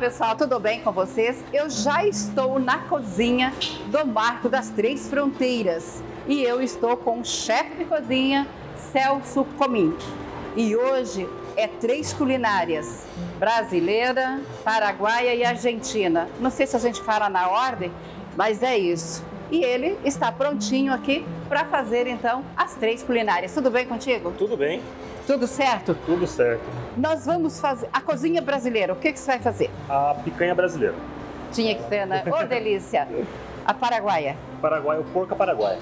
pessoal, tudo bem com vocês? Eu já estou na cozinha do Marco das Três Fronteiras e eu estou com o chefe de cozinha, Celso Comim. E hoje é três culinárias: brasileira, paraguaia e argentina. Não sei se a gente fala na ordem, mas é isso. E ele está prontinho aqui para fazer então as três culinárias. Tudo bem contigo? Tudo bem, Tudo certo? tudo certo. Nós vamos fazer a cozinha brasileira. O que, que você vai fazer? A picanha brasileira. Tinha que ser, né? Ô, delícia! A paraguaia. Paraguai, o porco paraguaia.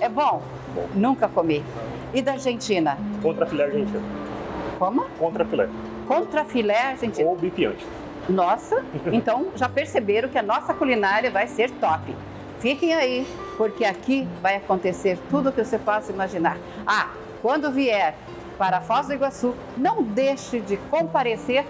É bom? Bom. Nunca comi. E da Argentina? Contra filé argentino. Como? Contra filé. Contra filé argentino. Ou bife ancho. Nossa, então já perceberam que a nossa culinária vai ser top. Fiquem aí, porque aqui vai acontecer tudo o que você possa imaginar. Ah, quando vier para Foz do Iguaçu, não deixe de comparecer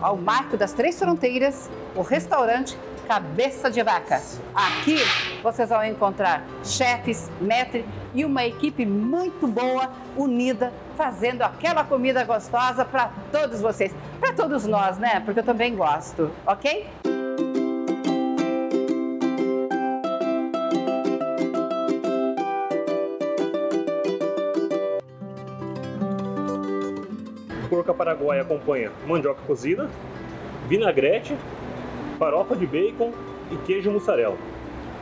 ao Marco das Três Fronteiras, o restaurante Cabeça de Vaca. Aqui vocês vão encontrar chefes, mestre e uma equipe muito boa, unida, fazendo aquela comida gostosa para todos vocês. Para todos nós, né? Porque eu também gosto, ok? Paraguaia acompanha mandioca cozida, vinagrete, farofa de bacon e queijo mussarela.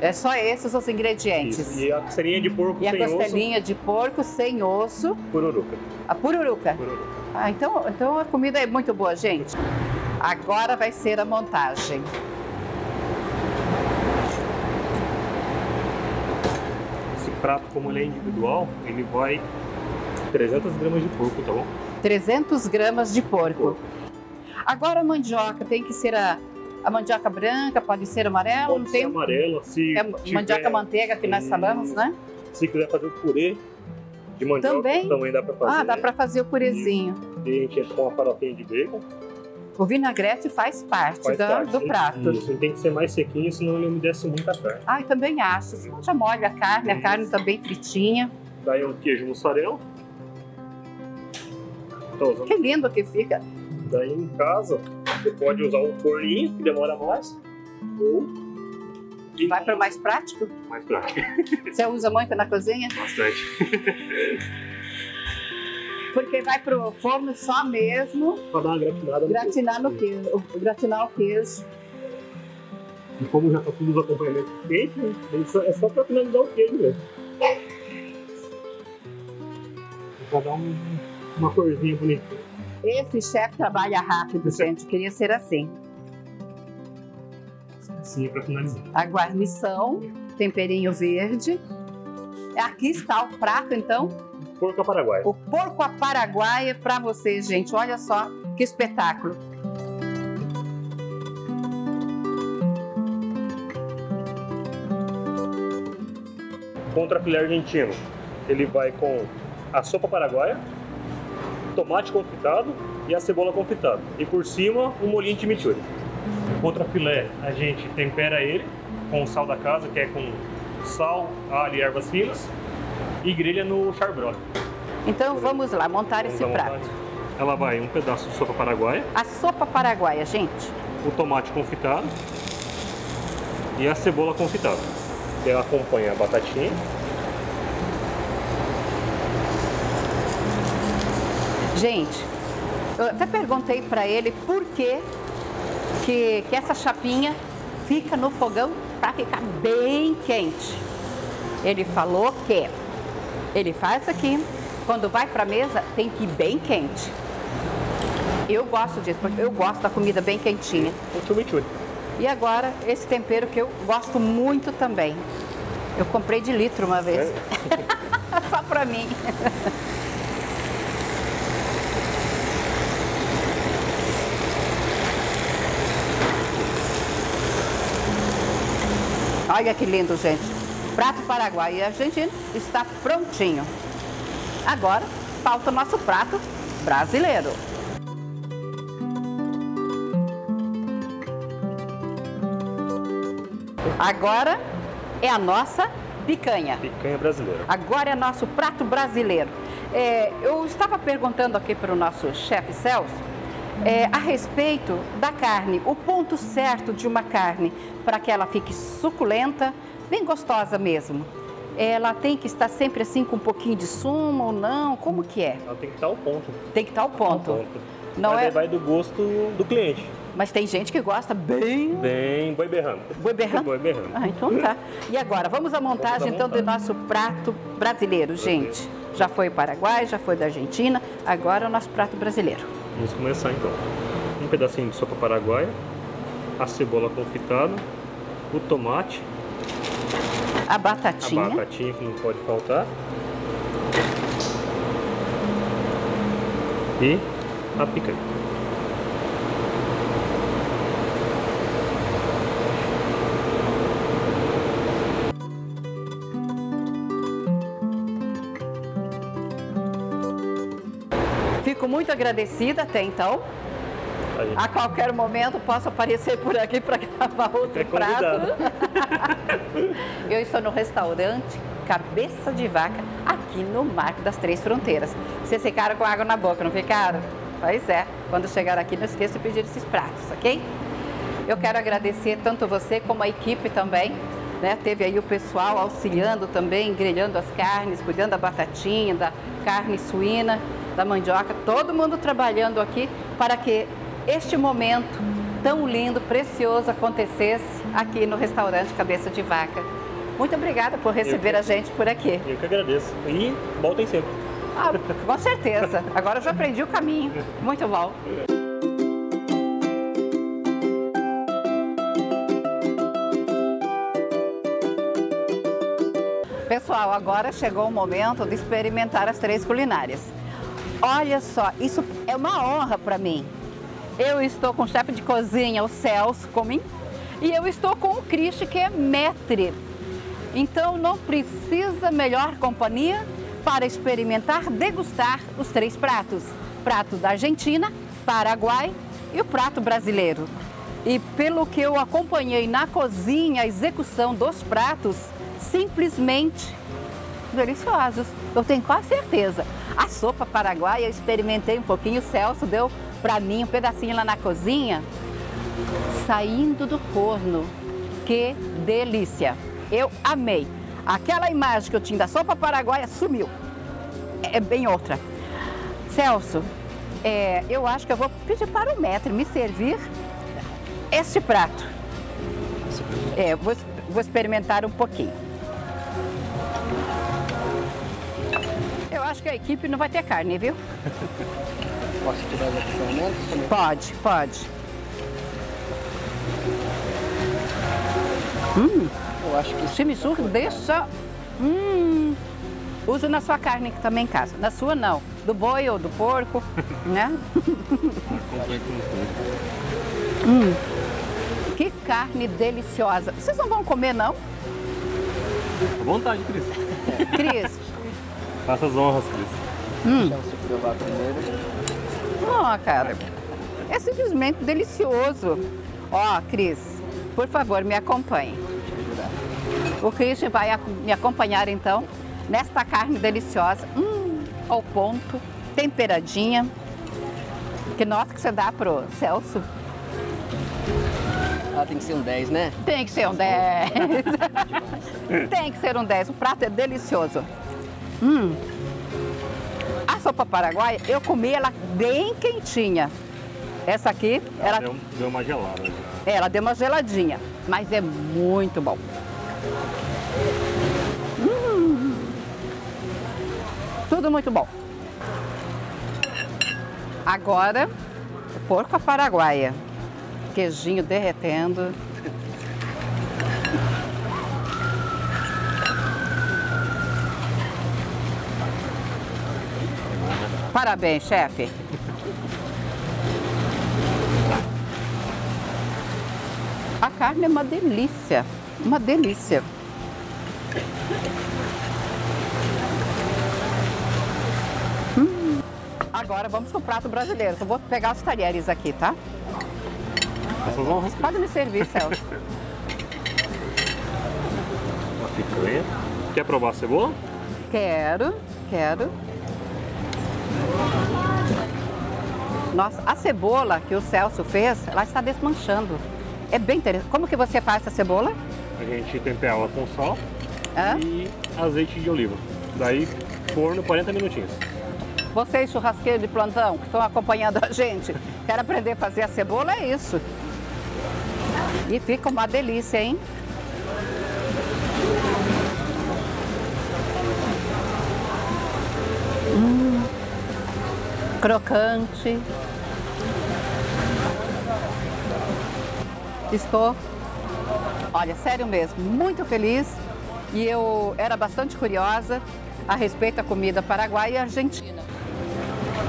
É só esses os ingredientes. Isso. E a costelinha de porco E a sem costelinha de porco sem osso, osso, pururuca. a pururuca. pururuca. Ah, então, então a comida é muito boa, gente. Agora vai ser a montagem. Esse prato, como ele é individual, ele vai 300 gramas de porco, tá bom? 300 gramas de porco. Agora a mandioca tem que ser a, a mandioca branca, pode ser amarela, Pode não ser tem. amarela, se É tiver- mandioca manteiga que nós falamos, né? Se quiser fazer o purê de mandioca, Também? também, dá pra fazer. Ah, dá para fazer o purezinho. E a gente entra com uma farofinha de bacon. O vinagrete faz parte, faz da- parte. do prato. Isso, tem que ser mais sequinho, senão ele umedece muito a carne. Ah, eu também acho. Senão já molha a carne, a carne tá bem fritinha. Daí um queijo mussarela. Tô usando. Que lindo que fica. Daí em casa, você pode usar um forninho, que demora mais. Ou... e Vai para o mais prático? mais prático. Você usa muito na cozinha? Bastante. Porque vai pro forno só mesmo pra dar uma gratinada. no gratinar no queijo. queijo, o- gratinar o queijo. E como já tá tudo os acompanhamentos feitos, né, só- é só pra finalizar o queijo mesmo. Pra dar um- uma corzinha bonitinha. Esse chefe trabalha rápido, gente. Queria ser assim. Assim é pra finalizar. A guarnição, temperinho verde. Aqui está o prato, então. Porca paraguaia. O porco à paraguaia para vocês, gente. Olha só que espetáculo. Contra filé argentino, ele vai com a sopa paraguaia, tomate confitado e a cebola confitada. E por cima, um molhinho de chimichurri. Contra filé, a gente tempera ele com o sal da casa, que é com sal, alho e ervas finas, e grelha no charbroil. Então vamos lá montar esse Vamos dar prato. vontade. Ela vai um pedaço de sopa paraguaia, A sopa paraguaia, gente. o tomate confitado e a cebola confitada. Ela acompanha a batatinha, Gente, eu até perguntei para ele por que, que que essa chapinha fica no fogão para ficar bem quente. Ele falou que ele faz aqui, quando vai para a mesa tem que ir bem quente. Eu gosto disso, porque eu gosto da comida bem quentinha. E agora, esse tempero que eu gosto muito também. Eu comprei de litro uma vez, só para mim. Olha que lindo, gente. Prato paraguaio e argentino está prontinho. Agora, falta o nosso prato brasileiro. Agora é a nossa picanha. Picanha brasileira. Agora é nosso prato brasileiro. É, eu estava perguntando aqui para o nosso chefe Celso é, a respeito da carne, o ponto certo de uma carne para que ela fique suculenta, bem gostosa mesmo. Ela tem que estar sempre assim com um pouquinho de sumo ou não? Como que é? Ela tem que estar ao ponto. Tem que estar ao ponto. Ao ponto. Não Mas é... vai do gosto do cliente. Mas tem gente que gosta bem. Bem boi berrando. Boi berrando? Boi berrando. Ah, então tá. E agora, vamos à montagem então do nosso prato brasileiro, gente. Já foi o Paraguai, já foi da Argentina, agora é o nosso prato brasileiro. Vamos começar então. Um pedacinho de sopa paraguaia, a cebola confitada, o tomate, A batatinha. a batatinha que não pode faltar. E a picanha. Fico muito agradecida até então. A qualquer momento posso aparecer por aqui para gravar outro É prato. Eu estou no restaurante Cabeça de Vaca, aqui no Marco das Três Fronteiras. Vocês ficaram com água na boca, não ficaram? Pois é. Quando chegar aqui, não esqueça de pedir esses pratos, ok? Eu quero agradecer tanto você como a equipe também. Né? Teve aí o pessoal auxiliando também, grelhando as carnes, cuidando da batatinha, da carne suína, da mandioca, todo mundo trabalhando aqui para que este momento tão lindo, precioso acontecesse aqui no restaurante Cabeça de Vaca. Muito obrigada por receber que- a gente por aqui. Eu que agradeço. E voltem sempre. Ah, com certeza. Agora eu já aprendi o caminho. Muito bom. Pessoal, agora chegou o momento de experimentar as três culinárias. Olha só, isso é uma honra para mim. Eu estou com o chefe de cozinha, o Celso Comim, e eu estou com o Cristi, que é maître. Então não precisa melhor companhia para experimentar, degustar os três pratos: prato da Argentina, Paraguai e o prato brasileiro. E pelo que eu acompanhei na cozinha, a execução dos pratos, simplesmente deliciosos. Eu tenho quase certeza. A sopa paraguaia eu experimentei um pouquinho, o Celso deu para mim um pedacinho lá na cozinha, saindo do forno. Que delícia! Eu amei. Aquela imagem que eu tinha da sopa paraguaia sumiu. É bem outra. Celso, é, eu acho que eu vou pedir para o mestre me servir este prato. É, vou, vou experimentar um pouquinho. Acho que a equipe não vai ter carne, viu? Posso tirar os também? Pode, pode. Eu acho que O chimichurri deixa. Hum, uso na sua carne que também em casa. Na sua não. Do boi ou do porco, né? Hum, que carne deliciosa. Vocês não vão comer, não? À vontade, Cris. Cris? Faça as honras, Cris. deixar você provar primeiro. Ó, cara. É simplesmente delicioso. Ó, Cris, por favor, me acompanhe. O Christian vai me acompanhar então nesta carne deliciosa, hum, ao ponto, temperadinha. Que nota que você dá pro Celso? Ah, tem que ser um 10, né? Tem que ser um 10. Tem que ser um 10. O prato é delicioso. Hum. A sopa paraguaia, eu comi ela bem quentinha. Essa aqui, ela, Deu, deu uma gelada. já. ela deu uma geladinha, mas é muito bom. Hum. Tudo muito bom. Agora, porco à paraguaia. Queijinho derretendo. Parabéns, chefe. A carne é uma delícia, uma delícia. Hum. Agora vamos pro prato brasileiro. Eu vou pegar os talheres aqui, tá? Pode me servir, Celso. Uma picanha. Quer provar a cebola? Quero, quero. Nossa, a cebola que o Celso fez, ela está desmanchando. É bem interessante. Como que você faz a cebola? A gente tempera ela com sal Hã? e azeite de oliva. Daí, forno 40 minutinhos. Vocês, churrasqueiros de plantão, que estão acompanhando a gente, querem aprender a fazer a cebola, é isso. E fica uma delícia, hein? Hum, crocante. Estou, olha, sério mesmo, muito feliz e eu era bastante curiosa a respeito da comida paraguaia e argentina.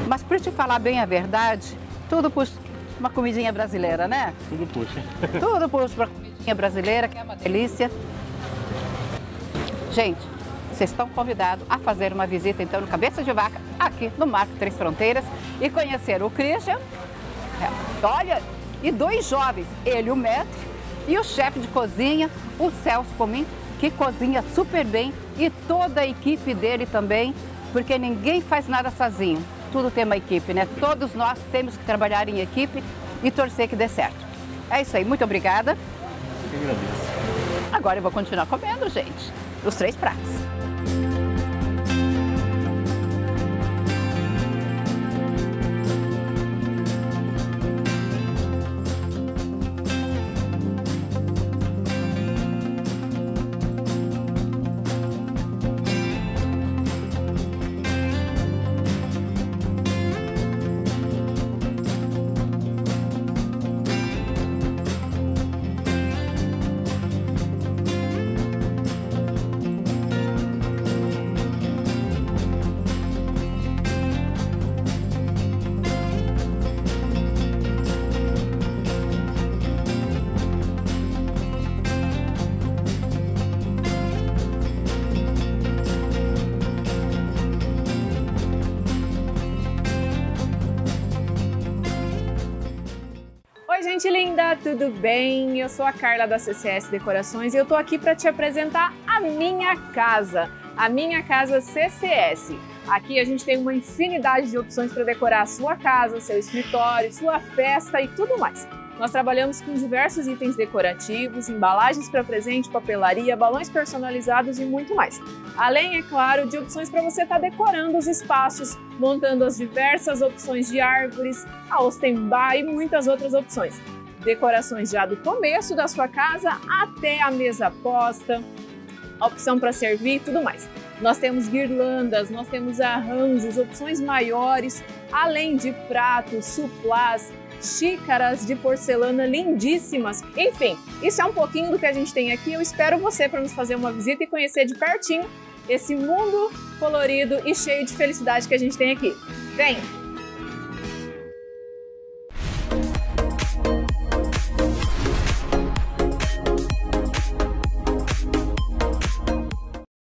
Mas para te falar bem a verdade, tudo puxa uma comidinha brasileira, né? Tudo puxa. Tudo puxa para comidinha brasileira, que é uma delícia. Gente, vocês estão convidados a fazer uma visita então no Cabeça de Vaca, aqui no Marco Três Fronteiras, e conhecer o Christian. É, olha, e dois jovens, ele o mestre e o chefe de cozinha, o Celso Comim, que cozinha super bem, e toda a equipe dele também, porque ninguém faz nada sozinho. Tudo tem uma equipe, né? Todos nós temos que trabalhar em equipe e torcer que dê certo. É isso aí, muito obrigada. Eu agradeço. Agora eu vou continuar comendo, gente, os três pratos. Gente linda, tudo bem? Eu sou a Carla da CCS Decorações e eu tô aqui para te apresentar a minha casa, a minha casa CCS. Aqui a gente tem uma infinidade de opções para decorar a sua casa, seu escritório, sua festa e tudo mais. Nós trabalhamos com diversos itens decorativos, embalagens para presente, papelaria, balões personalizados e muito mais. Além, é claro, de opções para você estar tá decorando os espaços, montando as diversas opções de árvores, a e muitas outras opções. Decorações já do começo da sua casa até a mesa posta, opção para servir e tudo mais. Nós temos guirlandas, nós temos arranjos, opções maiores, além de pratos, suplás, xícaras de porcelana lindíssimas. Enfim, isso é um pouquinho do que a gente tem aqui. Eu espero você para nos fazer uma visita e conhecer de pertinho esse mundo colorido e cheio de felicidade que a gente tem aqui. Vem!